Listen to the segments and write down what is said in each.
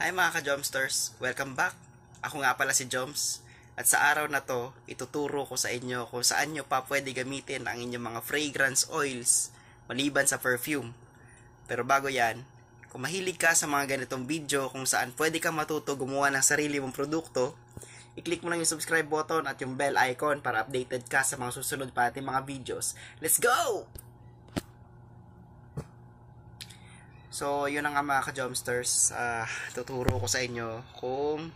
Hi mga ka-Jomsters! Welcome back! Ako nga pala si Joms. At sa araw na to, ituturo ko sa inyo kung saan nyo pa pwede gamitin ang inyong mga fragrance oils maliban sa perfume. Pero bago yan, kung mahilig ka sa mga ganitong video kung saan pwede ka matuto gumawa ng sarili mong produkto, i-click mo lang yung subscribe button at yung bell icon para updated ka sa mga susunod pa nating mga videos. Let's go! So, yun ang nga mga ka-Jomsters. Uh, tuturo ko sa inyo kung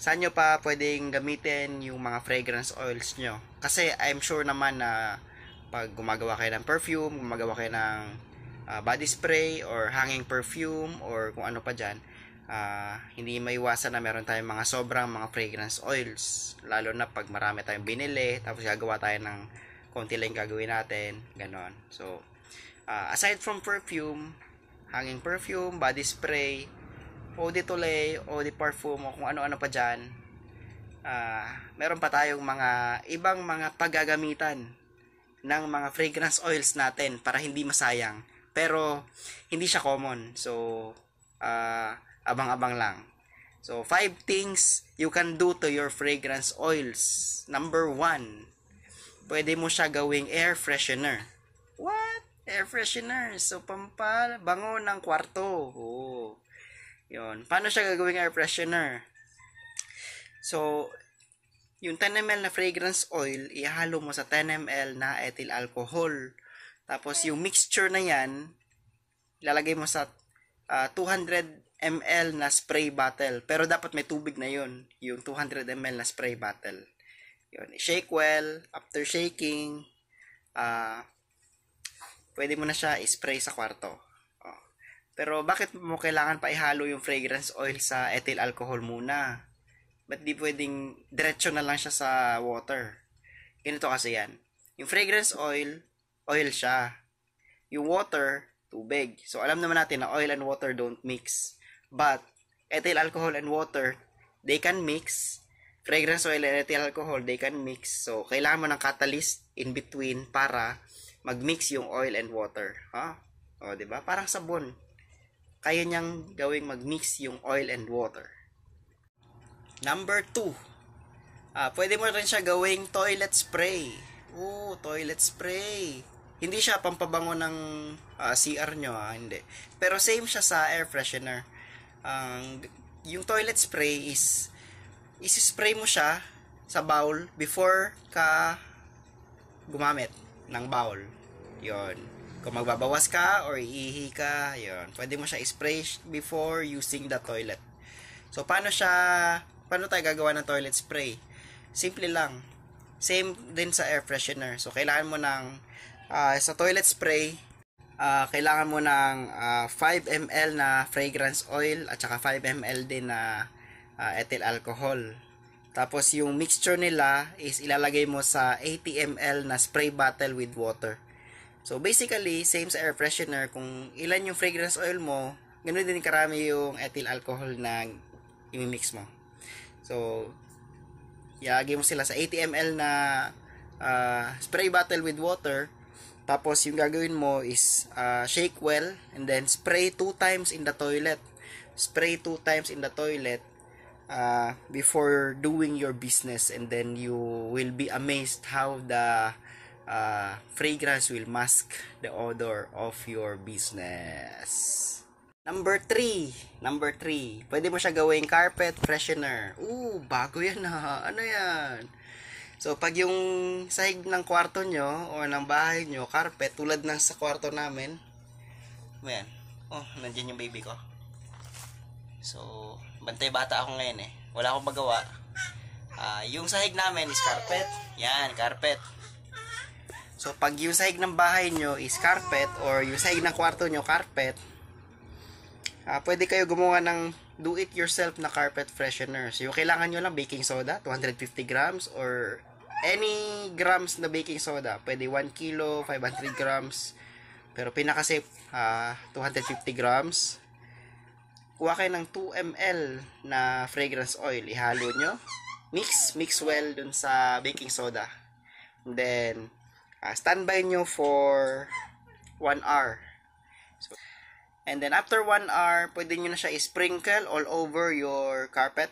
saan nyo pa pwedeng gamitin yung mga fragrance oils nyo. Kasi I'm sure naman na pag gumagawa kayo ng perfume, gumagawa kayo ng uh, body spray or hanging perfume or kung ano pa dyan, uh, hindi maiwasan na meron tayong mga sobrang mga fragrance oils. Lalo na pag marami tayong binili, tapos gagawa tayo ng konti lang gagawin natin, ganon. So, uh, aside from perfume, hanging perfume, body spray, eau de toilette, eau de parfum, o kung ano-ano pa dyan. Uh, meron pa tayong mga ibang mga paggagamitan ng mga fragrance oils natin para hindi masayang. Pero, hindi siya common. So, uh, abang-abang lang. So, five things you can do to your fragrance oils. Number one, pwede mo siya gawing air freshener. Air freshener. So, pampabango ng kwarto. Oh. Yun. Paano siya gagawing air freshener? So, yung 10 ml na fragrance oil, ihalo mo sa 10 ml na ethyl alcohol. Tapos, yung mixture na yan, ilalagay mo sa uh, ah, 200 ml na spray bottle. Pero dapat may tubig na yun. Yung 200 ml na spray bottle. Yun. Shake well. After shaking, uh, pwede mo na siya spray sa kwarto. Oh. Pero bakit mo kailangan pa ihalo yung fragrance oil sa ethyl alcohol muna? Ba't di pwedeng diretso na lang siya sa water? Ganito kasi yan. Yung fragrance oil, oil siya. Yung water, tubig. So alam naman natin na oil and water don't mix. But ethyl alcohol and water, they can mix. Fragrance oil and ethyl alcohol, they can mix. So kailangan mo ng catalyst in between para mag-mix yung oil and water. Ha? O, di ba? Parang sabon. Kaya niyang gawing mag-mix yung oil and water. Number 2. Ah, pwede mo rin siya gawing toilet spray. Oo, toilet spray. Hindi siya pampabango ng uh, ah, CR nyo, ha? hindi. Pero same siya sa air freshener. Ang um, yung toilet spray is isi-spray mo siya sa bowl before ka gumamit ng bowl. Yon. Kung magbabawas ka or iihi ka, yon. Pwede mo siya spray before using the toilet. So, paano siya, paano tayo gagawa ng toilet spray? Simple lang. Same din sa air freshener. So, kailangan mo ng, uh, sa toilet spray, uh, kailangan mo ng uh, 5 ml na fragrance oil at saka 5 ml din na uh, ethyl alcohol. Tapos yung mixture nila is ilalagay mo sa 80 ml na spray bottle with water. So basically, same sa air freshener, kung ilan yung fragrance oil mo, ganoon din karami yung ethyl alcohol na i-mix mo. So, ilalagay mo sila sa 80 ml na uh, spray bottle with water. Tapos yung gagawin mo is uh, shake well and then spray two times in the toilet. Spray two times in the toilet uh, before doing your business and then you will be amazed how the uh, fragrance will mask the odor of your business. Number 3. Number 3. Pwede mo siya gawing carpet freshener. Ooh, bago yan ha. Ano yan? So, pag yung sahig ng kwarto nyo o ng bahay nyo, carpet, tulad ng sa kwarto namin, ayan. Oh, nandiyan yung baby ko. So, bantay bata ako ngayon eh. Wala akong magawa. Uh, yung sahig namin is carpet. Yan, carpet. So, pag yung sahig ng bahay nyo is carpet or yung sahig ng kwarto nyo carpet, uh, pwede kayo gumawa ng do-it-yourself na carpet freshener. So, yung kailangan nyo lang baking soda, 250 grams or any grams na baking soda. Pwede 1 kilo, 500 grams. Pero pinaka-safe, uh, 250 grams kuha kayo ng 2 ml na fragrance oil, ihalo nyo, mix, mix well dun sa baking soda. And then, uh, standby nyo for 1 hour. So, And then after 1 hour, pwede nyo na siya i-sprinkle all over your carpet.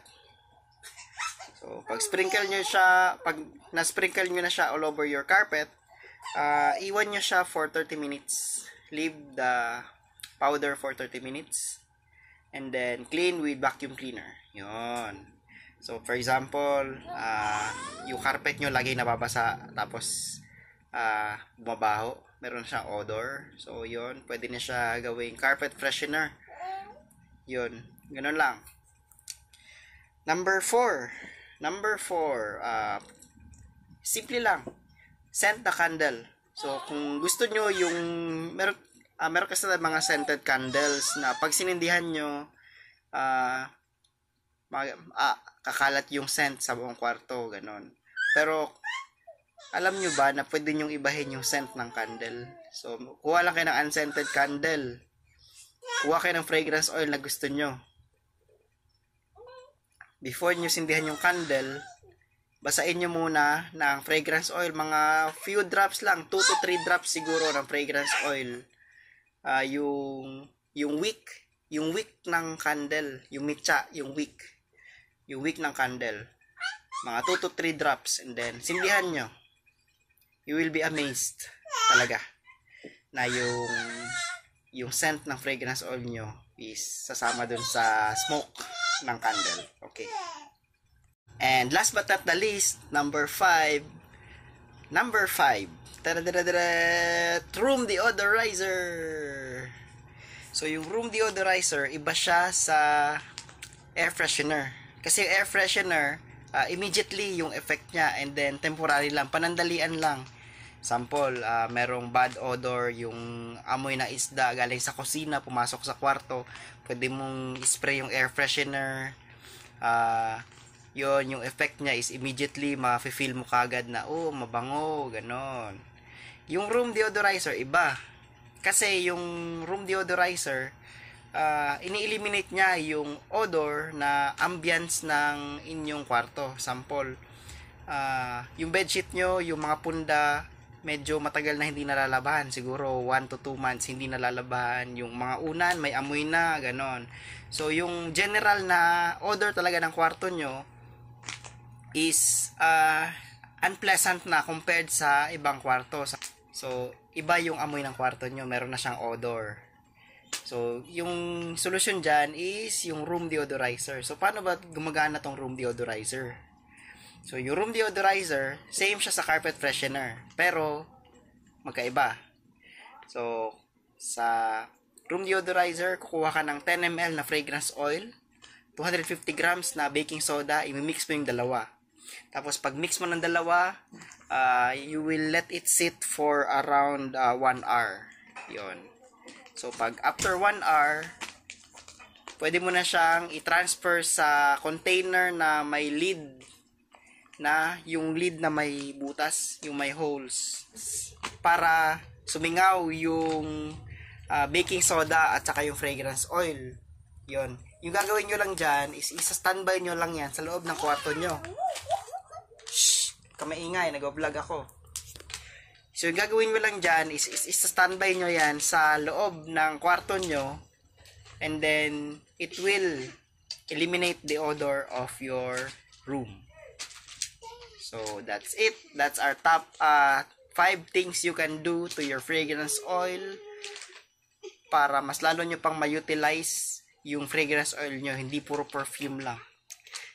So, pag sprinkle nyo siya, pag na-sprinkle nyo na siya all over your carpet, uh, iwan nyo siya for 30 minutes. Leave the powder for 30 minutes. And then, clean with vacuum cleaner. Yun. So, for example, uh, yung carpet nyo lagi nababasa, tapos uh, bumabaho meron siyang odor. So, yun. Pwede na siya gawing carpet freshener. Yun. Ganun lang. Number 4. Number 4. Uh, simple lang. Scent the candle. So, kung gusto nyo yung... Meron, uh, meron kasi mga scented candles na pag sinindihan nyo, uh, mag, ah, kakalat yung scent sa buong kwarto. Ganon. Pero, alam nyo ba na pwede nyong ibahin yung scent ng candle? So, kuha lang kayo ng unscented candle. Kuha kayo ng fragrance oil na gusto nyo. Before nyo sindihan yung candle, basain nyo muna ng fragrance oil. Mga few drops lang, 2 to 3 drops siguro ng fragrance oil. Uh, yung, yung wick, yung wick ng candle, yung mitsa, yung wick. Yung wick ng candle. Mga 2 to 3 drops. And then, sindihan nyo you will be amazed talaga na yung yung scent ng fragrance oil nyo is sasama dun sa smoke ng candle. Okay. And last but not the least, number 5. Number 5. Room deodorizer. So, yung room deodorizer, iba siya sa air freshener. Kasi air freshener, uh, immediately yung effect niya and then temporary lang, panandalian lang. Sample, uh, merong bad odor, yung amoy na isda galing sa kusina, pumasok sa kwarto, pwede mong spray yung air freshener. Uh, yon yung effect niya is immediately ma-feel mo kagad na, oh, mabango, ganon. Yung room deodorizer, iba. Kasi yung room deodorizer, uh, ini-eliminate niya yung odor na ambience ng inyong kwarto. Sample, uh, yung bedsheet nyo, yung mga punda, medyo matagal na hindi nalalabahan. Siguro 1 to 2 months hindi nalalabahan. Yung mga unan, may amoy na, ganon. So, yung general na odor talaga ng kwarto nyo is uh, unpleasant na compared sa ibang kwarto. So, iba yung amoy ng kwarto nyo. Meron na siyang odor. So, yung solution dyan is yung room deodorizer. So, paano ba gumagana tong room deodorizer? So, yung room deodorizer, same siya sa carpet freshener. Pero, magkaiba. So, sa room deodorizer, kukuha ka ng 10 ml na fragrance oil, 250 grams na baking soda, imimix mo yung dalawa. Tapos, pag mix mo ng dalawa, uh, you will let it sit for around 1 uh, hour. Yon. So, pag after 1 hour, pwede mo na siyang i-transfer sa container na may lid na yung lid na may butas, yung may holes para sumingaw yung uh, baking soda at saka yung fragrance oil. Yon. Yung gagawin nyo lang dyan is isa-standby nyo lang yan sa loob ng kwarto nyo. Shh! Kamaingay, nag-vlog ako. So, yung gagawin nyo lang dyan is, is, is standby nyo yan sa loob ng kwarto nyo and then it will eliminate the odor of your room. So, that's it. That's our top uh, 5 things you can do to your fragrance oil para mas lalo nyo pang ma-utilize yung fragrance oil nyo, hindi puro perfume lang.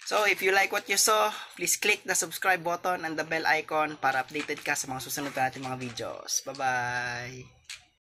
So, if you like what you saw, please click the subscribe button and the bell icon para updated ka sa mga susunod natin mga videos. Bye-bye!